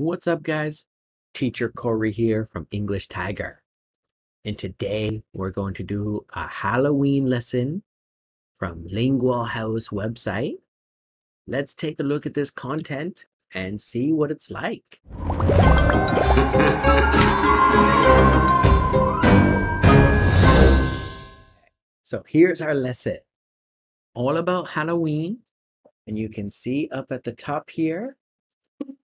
What's up, guys? Teacher Corey here from English Tiger. And today we're going to do a Halloween lesson from Linguahouse website. Let's take a look at this content and see what it's like. So here's our lesson all about Halloween. And you can see up at the top here,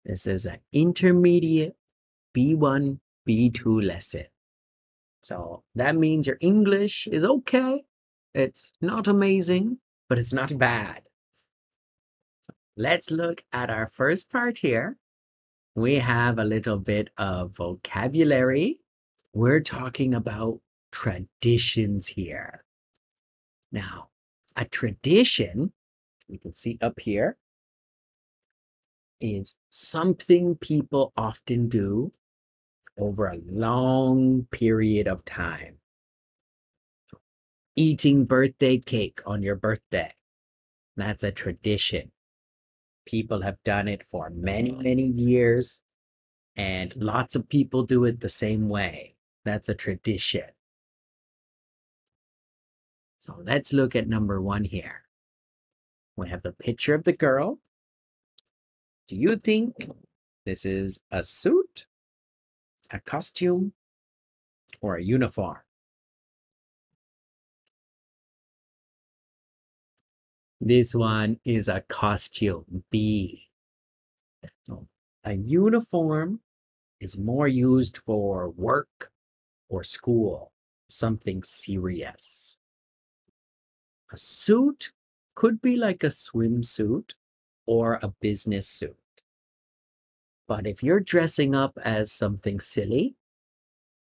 this is an intermediate B1, B2 lesson. So that means your English is okay. It's not amazing, but it's not bad. Let's look at our first part here. We have a little bit of vocabulary. We're talking about traditions here. Now, a tradition, you can see up here, is something people often do over a long period of time. Eating birthday cake on your birthday, that's a tradition. People have done it for many, many years, and lots of people do it the same way. That's a tradition. So let's look at number one here. We have the picture of the girl. Do you think this is a suit, a costume, or a uniform? This one is a costume, B. A uniform is more used for work or school, something serious. A suit could be like a swimsuit or a business suit. But if you're dressing up as something silly,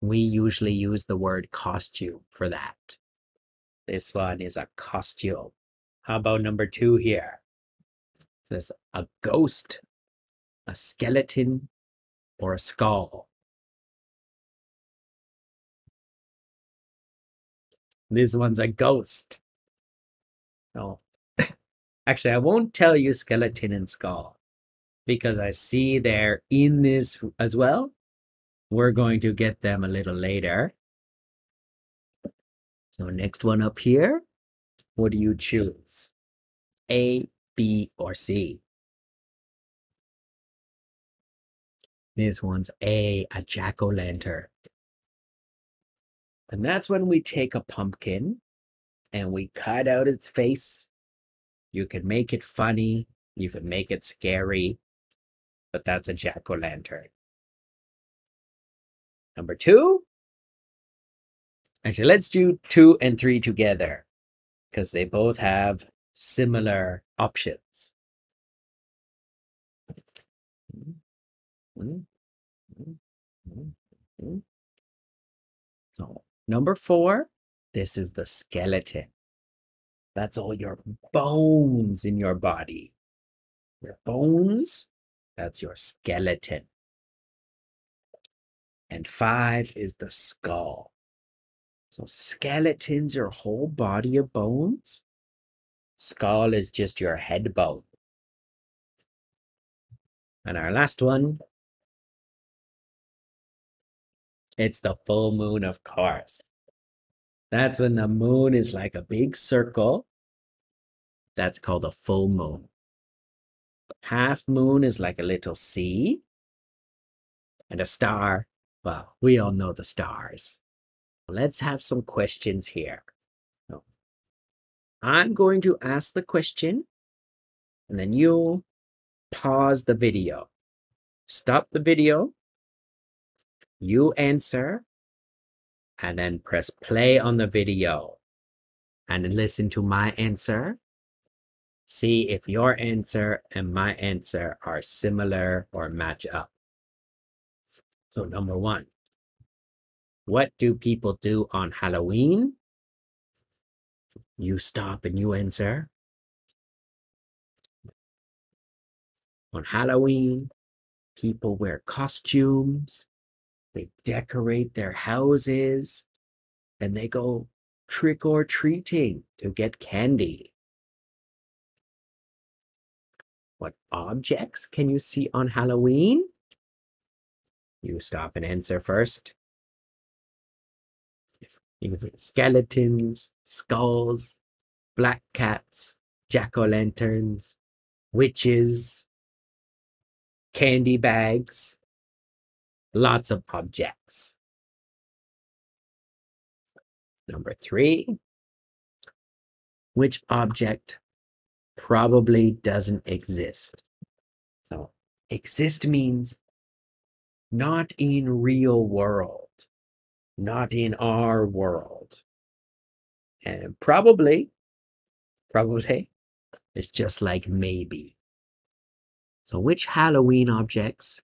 we usually use the word costume for that. This one is a costume. How about number two here? It says a ghost, a skeleton, or a skull. This one's a ghost. No. Actually, I won't tell you skeleton and skull because I see they're in this as well. We're going to get them a little later. So next one up here, what do you choose? A, B, or C? This one's A, a jack-o'-lantern. And that's when we take a pumpkin and we cut out its face. You can make it funny, you can make it scary, but that's a jack-o'-lantern. Number two. Actually, let's do two and three together because they both have similar options. So, number four, this is the skeleton. That's all your bones in your body. Your bones, that's your skeleton. And five is the skull. So skeleton's your whole body of bones. Skull is just your head bone. And our last one, it's the full moon, of course. That's when the moon is like a big circle. That's called a full moon. Half moon is like a little sea. And a star, well, we all know the stars. Let's have some questions here. I'm going to ask the question, and then you pause the video. Stop the video. You answer, and then press play on the video and listen to my answer. See if your answer and my answer are similar or match up. So, number one, what do people do on Halloween? You stop and you answer. On Halloween, people wear costumes, they decorate their houses, and they go trick or treating to get candy. What objects can you see on Halloween? You stop and answer first. Skeletons, skulls, black cats, jack o' lanterns, witches, candy bags, lots of objects. Number three, which object probably doesn't exist? So exist means not in real world, not in our world. And probably, probably, it's just like maybe. So which Halloween objects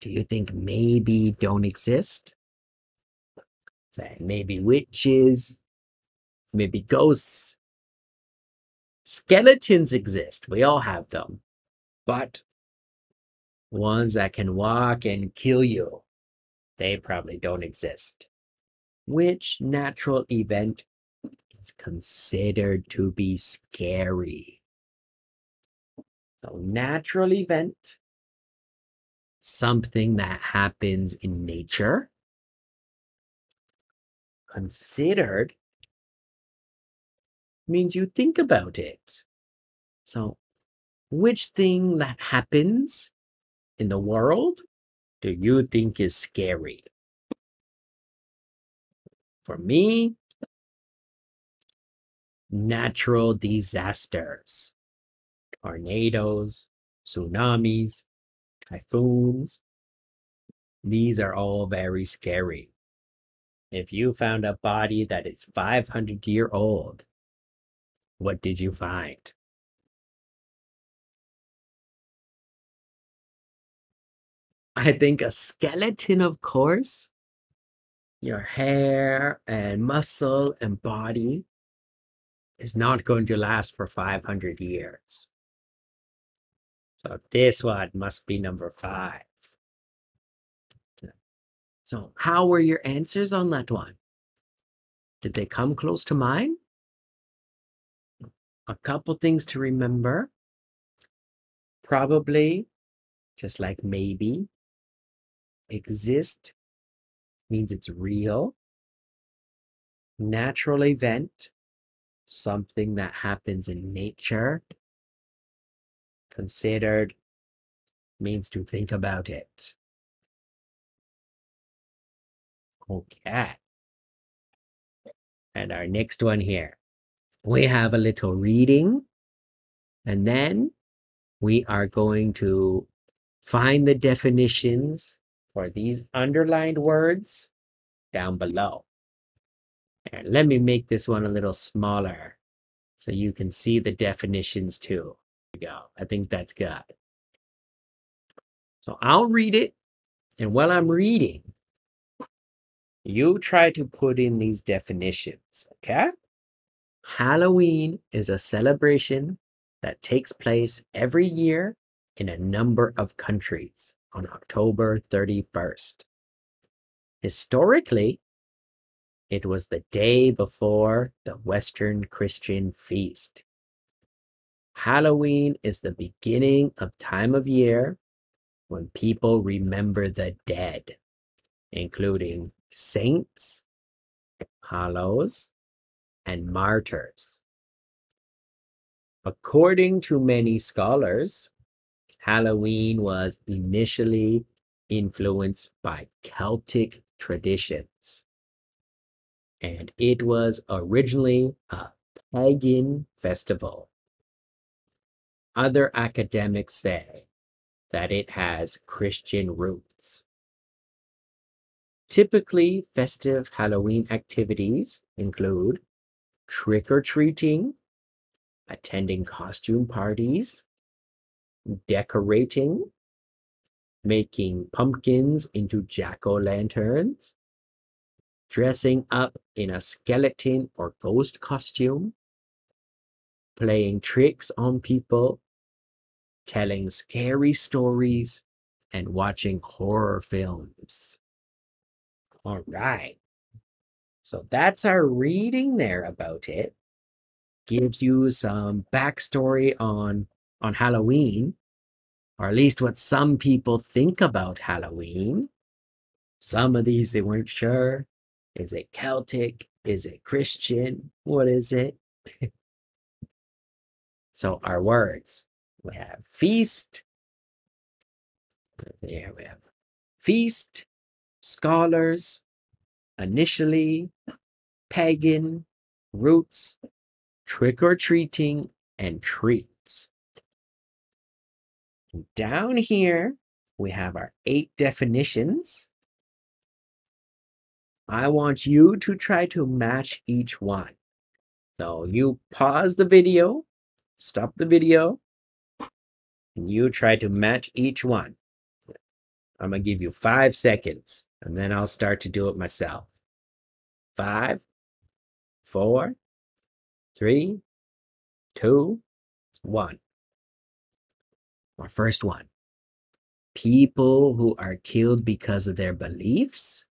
do you think maybe don't exist? Say maybe witches, maybe ghosts. Skeletons exist. We all have them. But ones that can walk and kill you, they probably don't exist. Which natural event is considered to be scary? So, natural event, something that happens in nature, considered means you think about it. So, which thing that happens in the world do you think is scary? For me, natural disasters, tornadoes, tsunamis, typhoons. These are all very scary. If you found a body that is 500 year old, what did you find? I think a skeleton, of course. Your hair and muscle and body is not going to last for 500 years. So this one must be number five. So how were your answers on that one? Did they come close to mine? A couple things to remember. Probably, just like maybe, exist means it's real. Natural event, something that happens in nature. Considered means to think about it. Okay. And our next one here, we have a little reading, and then we are going to find the definitions for these underlined words down below. And let me make this one a little smaller so you can see the definitions too. Go. I think that's good. So I'll read it. And while I'm reading, you try to put in these definitions, okay? Halloween is a celebration that takes place every year in a number of countries on October 31st. Historically, it was the day before the Western Christian feast. Halloween is the beginning of time of year when people remember the dead, including saints, hallows, and martyrs. According to many scholars, Halloween was initially influenced by Celtic traditions. And it was originally a pagan festival. Other academics say that it has Christian roots. Typically, festive Halloween activities include trick or treating, attending costume parties, decorating, making pumpkins into jack o' lanterns, dressing up in a skeleton or ghost costume, playing tricks on people, telling scary stories, and watching horror films. All right. So that's our reading there about it. Gives you some backstory on on Halloween, or at least what some people think about Halloween. Some of these they weren't sure. Is it Celtic? Is it Christian? What is it? so our words we have feast. There we have feast, scholars, initially, pagan, roots, trick or treating, and treats. Down here, we have our eight definitions. I want you to try to match each one. So you pause the video, stop the video, and you try to match each one. I'm going to give you five seconds, and then I'll start to do it myself. Five, four, three, two, one. Our first one people who are killed because of their beliefs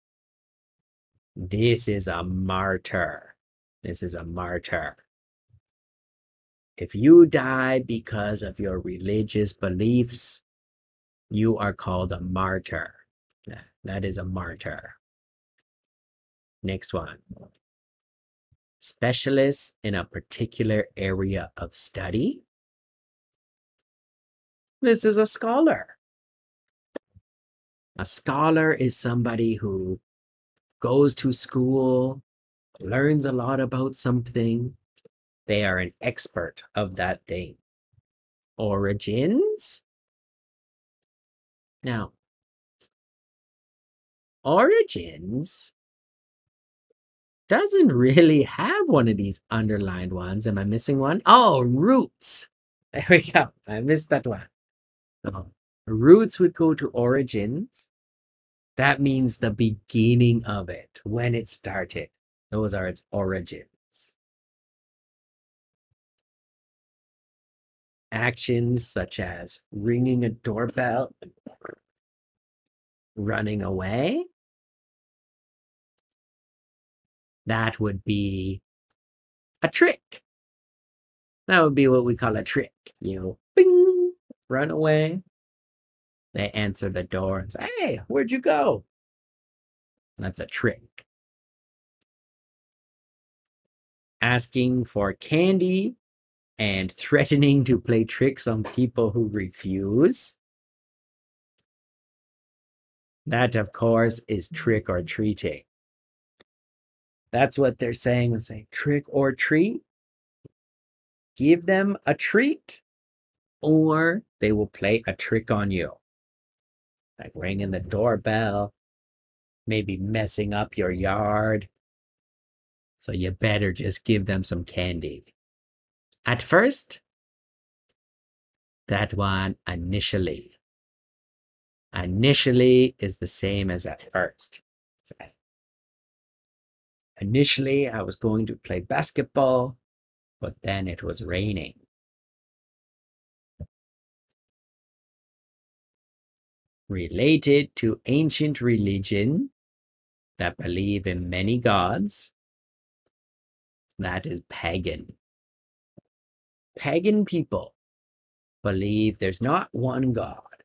this is a martyr. This is a martyr. If you die because of your religious beliefs, you are called a martyr. That is a martyr. Next one. Specialists in a particular area of study. This is a scholar. A scholar is somebody who goes to school, learns a lot about something. They are an expert of that thing. Origins. Now, origins doesn't really have one of these underlined ones. Am I missing one? Oh, roots. There we go. I missed that one. So, roots would go to origins. That means the beginning of it, when it started. Those are its origins. Actions such as ringing a doorbell, running away. That would be a trick. That would be what we call a trick. You bing, run away. They answer the door and say, Hey, where'd you go? That's a trick. Asking for candy and threatening to play tricks on people who refuse. That, of course, is trick or treating. That's what they're saying when saying trick or treat. Give them a treat, or they will play a trick on you like ringing the doorbell, maybe messing up your yard. So you better just give them some candy. At first, that one initially. Initially is the same as at first. Initially, I was going to play basketball, but then it was raining. related to ancient religion that believe in many gods. That is pagan. Pagan people believe there's not one God,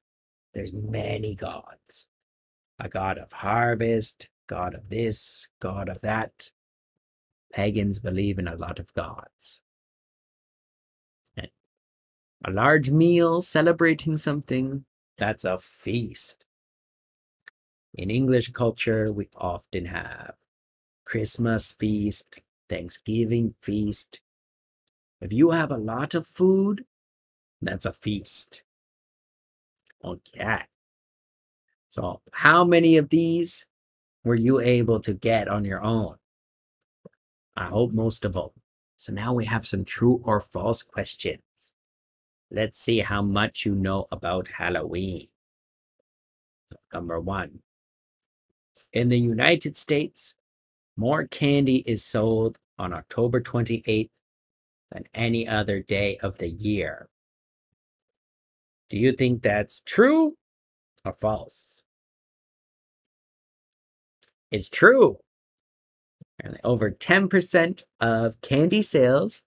there's many gods. A god of harvest, god of this, god of that. Pagans believe in a lot of gods. And A large meal celebrating something that's a feast. In English culture, we often have Christmas feast, Thanksgiving feast. If you have a lot of food, that's a feast. Okay. So, how many of these were you able to get on your own? I hope most of them. So now we have some true or false questions. Let's see how much you know about Halloween. Number one, in the United States, more candy is sold on October 28th than any other day of the year. Do you think that's true or false? It's true. And over 10% of candy sales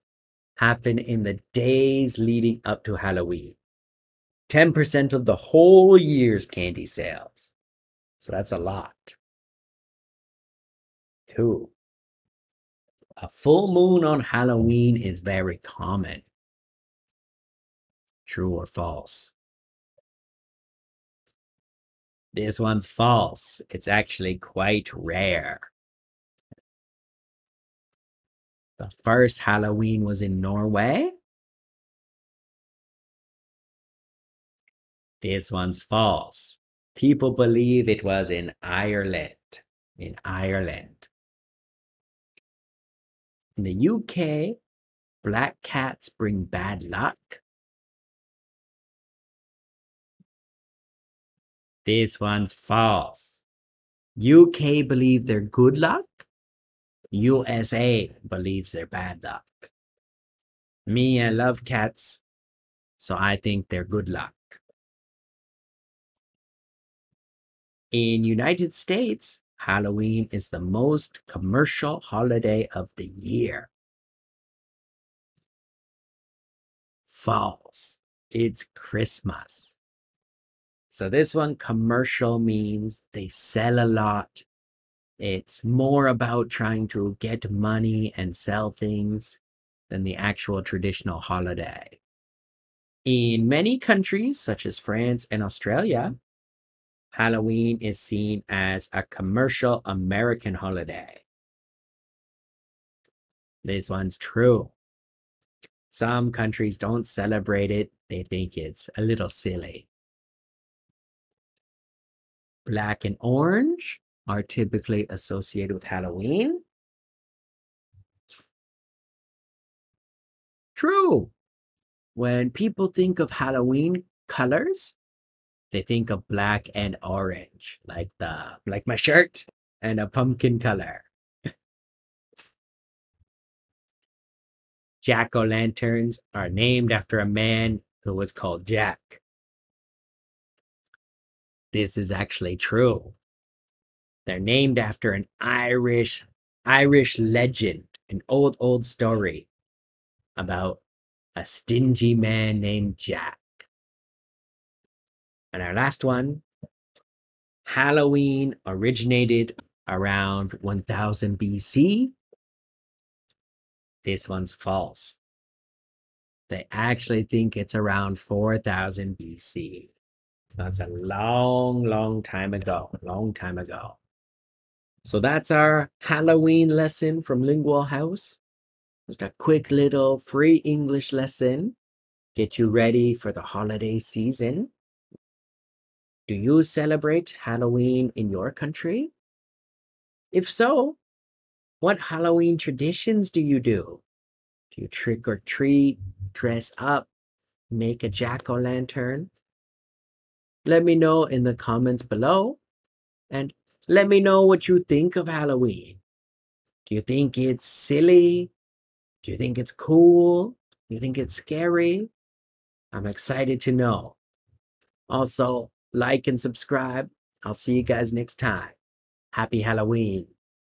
happen in the days leading up to Halloween. 10% of the whole year's candy sales. So that's a lot. Two. A full moon on Halloween is very common. True or false? This one's false. It's actually quite rare. The first Halloween was in Norway. This one's false. People believe it was in Ireland. In Ireland. In the UK, black cats bring bad luck. This one's false. UK believe they're good luck. USA believes they're bad luck. Me, I love cats, so I think they're good luck. In United States, Halloween is the most commercial holiday of the year. False. It's Christmas. So this one commercial means they sell a lot. It's more about trying to get money and sell things than the actual traditional holiday. In many countries, such as France and Australia, Halloween is seen as a commercial American holiday. This one's true. Some countries don't celebrate it, they think it's a little silly. Black and orange are typically associated with Halloween. True. When people think of Halloween colors, they think of black and orange, like the like my shirt and a pumpkin color. Jack o' lanterns are named after a man who was called Jack. This is actually true. They're named after an Irish Irish legend, an old old story about a stingy man named Jack. And our last one Halloween originated around 1000 BC. This one's false. They actually think it's around 4000 BC. That's a long, long time ago. Long time ago. So that's our Halloween lesson from Linguahouse. Just a quick little free English lesson. Get you ready for the holiday season. Do you celebrate Halloween in your country? If so, what Halloween traditions do you do? Do you trick or treat, dress up, make a jack o' lantern? Let me know in the comments below and let me know what you think of Halloween. Do you think it's silly? Do you think it's cool? Do you think it's scary? I'm excited to know. Also, like and subscribe. I'll see you guys next time. Happy Halloween.